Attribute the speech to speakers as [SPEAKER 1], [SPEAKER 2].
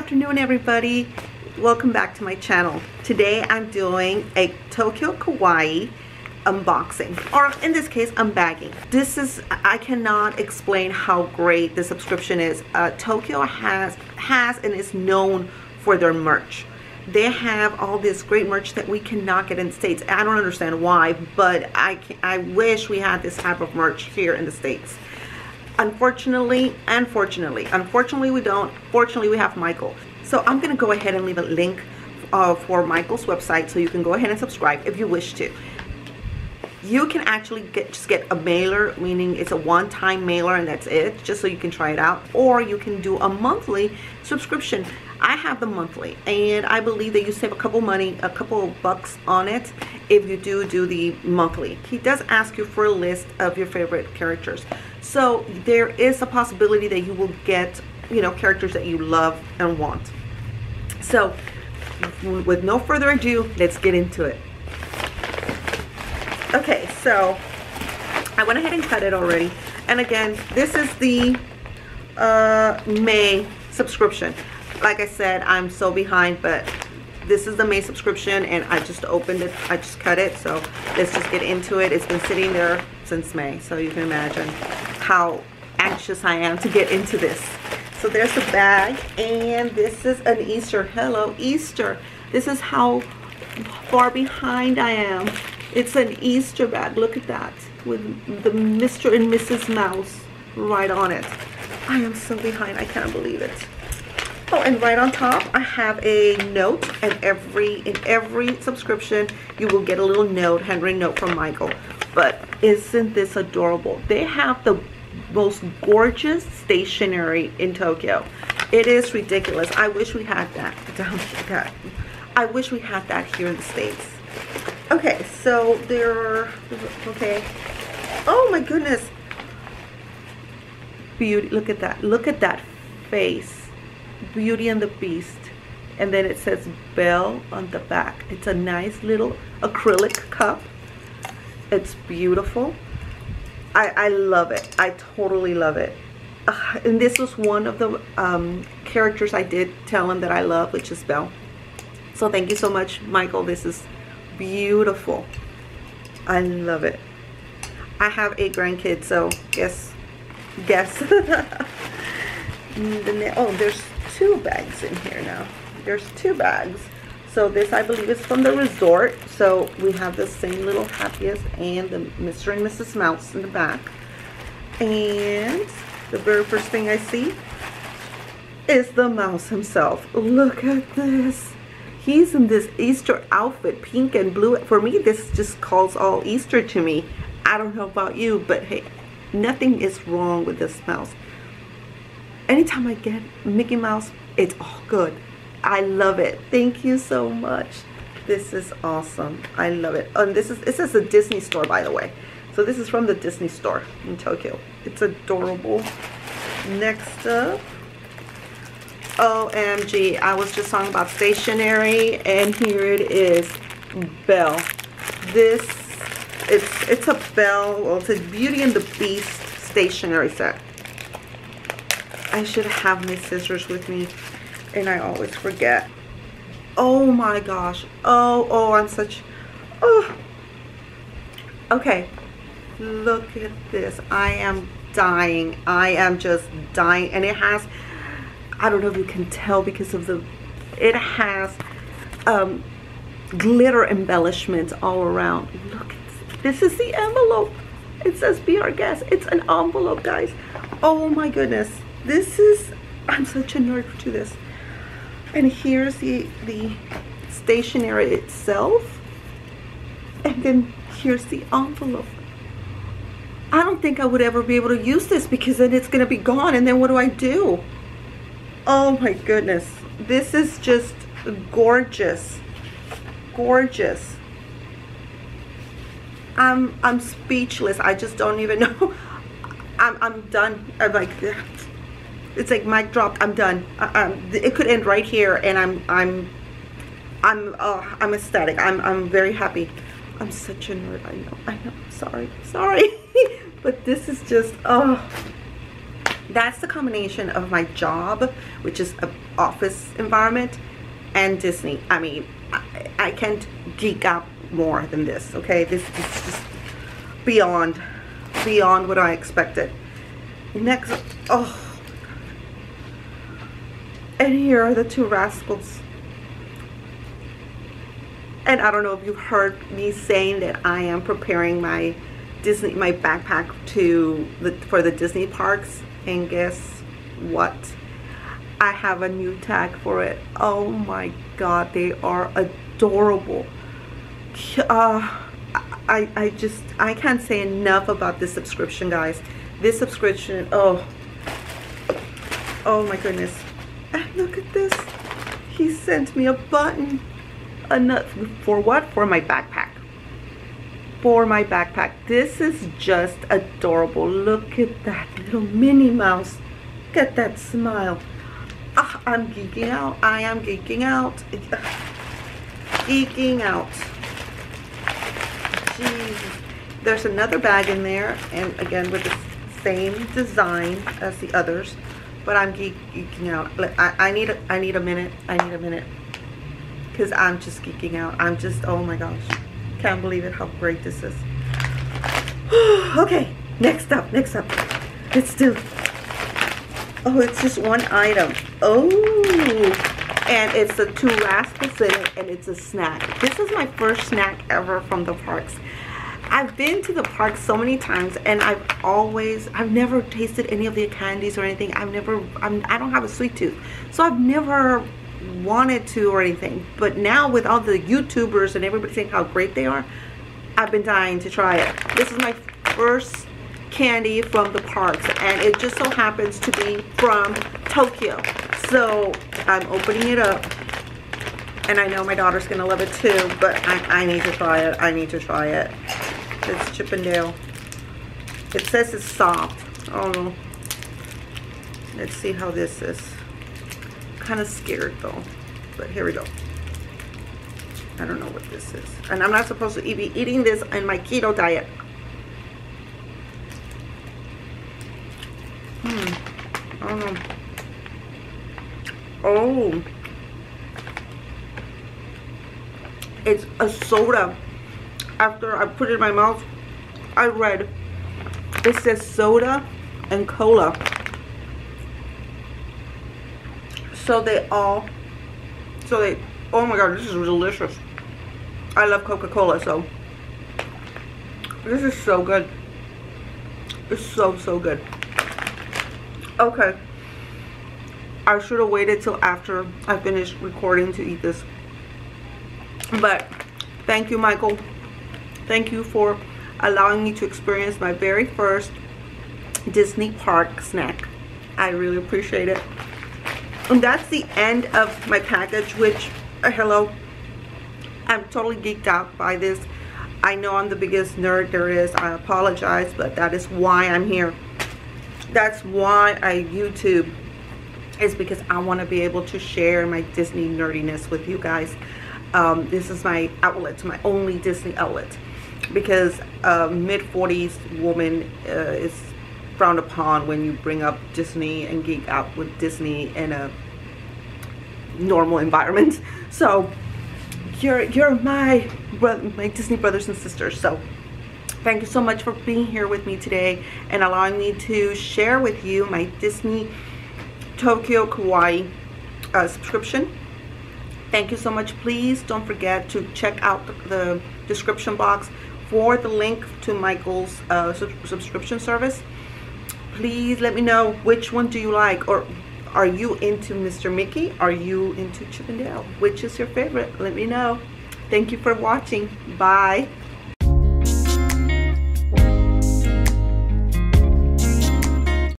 [SPEAKER 1] afternoon everybody. Welcome back to my channel. Today I'm doing a Tokyo Kawaii unboxing or in this case unbagging. This is I cannot explain how great the subscription is. Uh, Tokyo has has and is known for their merch. They have all this great merch that we cannot get in the States. I don't understand why but I, I wish we had this type of merch here in the States unfortunately unfortunately unfortunately we don't. Fortunately we have michael. So i'm going to go ahead and leave a link uh, for michael's website so you can go ahead and subscribe if you wish to. You can actually get just get a mailer meaning it's a one-time mailer and that's it just so you can try it out. Or you can do a monthly subscription I have the monthly and I believe that you save a couple money a couple of bucks on it if you do do the monthly. He does ask you for a list of your favorite characters. So there is a possibility that you will get you know characters that you love and want. So with no further ado let's get into it. Okay so I went ahead and cut it already. And again this is the uh, May subscription like I said I'm so behind but this is the May subscription and I just opened it I just cut it so let's just get into it it's been sitting there since May so you can imagine how anxious I am to get into this so there's the bag and this is an Easter hello Easter this is how far behind I am it's an Easter bag. Look at that. With the Mr. and Mrs. Mouse right on it. I am so behind. I can't believe it. Oh, and right on top, I have a note. And every in every subscription, you will get a little note, handwritten note from Michael. But isn't this adorable? They have the most gorgeous stationery in Tokyo. It is ridiculous. I wish we had that down. I wish we had that here in the States. Okay, so there are, okay. Oh my goodness. Beauty, look at that. Look at that face. Beauty and the Beast. And then it says Belle on the back. It's a nice little acrylic cup. It's beautiful. I, I love it. I totally love it. Uh, and this was one of the um, characters I did tell him that I love, which is Belle. So thank you so much, Michael. This is beautiful. I love it. I have eight grandkids, so guess, guess. oh, there's two bags in here now. There's two bags. So this, I believe, is from the resort. So we have the same little happiest and the Mr. and Mrs. Mouse in the back. And the very first thing I see is the mouse himself. Look at this he's in this Easter outfit, pink and blue. For me, this just calls all Easter to me. I don't know about you, but hey, nothing is wrong with this mouse. Anytime I get Mickey Mouse, it's all good. I love it. Thank you so much. This is awesome. I love it. And this is this is a Disney store, by the way. So this is from the Disney store in Tokyo. It's adorable. Next up, OMG, I was just talking about stationery and here it is, Belle. This, it's, it's a Belle, well it's a Beauty and the Beast stationery set. I should have my scissors with me and I always forget. Oh my gosh. Oh, oh, I'm such, oh. Okay, look at this. I am dying. I am just dying and it has I don't know if you can tell because of the, it has um, glitter embellishments all around. Look, this is the envelope. It says be our guest. It's an envelope, guys. Oh my goodness. This is, I'm such a nerd to this. And here's the, the stationery itself. And then here's the envelope. I don't think I would ever be able to use this because then it's to be gone. And then what do I do? Oh my goodness. This is just gorgeous. Gorgeous. I'm I'm speechless. I just don't even know. I'm I'm done. I'm like it's like mic drop. I'm done. I, I'm, it could end right here, and I'm I'm I'm uh, I'm ecstatic. I'm I'm very happy. I'm such a nerd. I know. I know. Sorry. Sorry. but this is just oh that's the combination of my job, which is an office environment, and Disney. I mean, I, I can't geek out more than this, okay? This is just beyond, beyond what I expected. Next, oh, and here are the two rascals. And I don't know if you've heard me saying that I am preparing my Disney, my backpack to the, for the Disney parks. And guess what? I have a new tag for it. Oh my God, they are adorable. Uh, I, I just, I can't say enough about this subscription, guys. This subscription, oh, oh my goodness. And look at this. He sent me a button. A nut for what? For my backpack. For my backpack. This is just adorable. Look at that little Minnie Mouse. Look at that smile. Ah, I'm geeking out. I am geeking out. Geeking out. Jesus. There's another bag in there. And again, with the same design as the others but I'm geek, geeking out. I, I need a, I need a minute. I need a minute because I'm just geeking out. I'm just oh my gosh, can't believe it how great this is. okay, next up, next up. Let's do. Oh, it's just one item. Oh, and it's the two rascals in it, and it's a snack. This is my first snack ever from the parks. I've been to the park so many times and I've always, I've never tasted any of the candies or anything. I've never, I'm, I don't have a sweet tooth. So I've never wanted to or anything. But now with all the YouTubers and everybody saying how great they are, I've been dying to try it. This is my first candy from the parks and it just so happens to be from Tokyo. So I'm opening it up and I know my daughter's gonna love it too, but I, I need to try it. I need to try it. It's Chip 'n Dale. It says it's soft. Oh, let's see how this is. Kind of scared though, but here we go. I don't know what this is. And I'm not supposed to be eating this in my keto diet. Hmm. Oh. Oh. It's a soda after I put it in my mouth, I read it says soda and cola. So they all, so they, oh my god, this is delicious. I love Coca-Cola, so this is so good. It's so, so good. Okay. I should have waited till after I finished recording to eat this. But thank you, Michael. Thank you for allowing me to experience my very first Disney park snack. I really appreciate it. And that's the end of my package, which, uh, hello, I'm totally geeked out by this. I know I'm the biggest nerd there is. I apologize, but that is why I'm here. That's why I YouTube is because I want to be able to share my Disney nerdiness with you guys. Um, this is my outlet, my only Disney outlet because a mid-40s woman uh, is frowned upon when you bring up Disney and geek out with Disney in a normal environment. So you're you're my my Disney brothers and sisters. So thank you so much for being here with me today and allowing me to share with you my Disney Tokyo Kawaii uh, subscription. Thank you so much. Please don't forget to check out the, the description box for the link to Michael's uh, sub subscription service. Please let me know which one do you like or are you into Mr. Mickey? Are you into Chip 'n Dale? Which is your favorite? Let me know. Thank you for watching. Bye.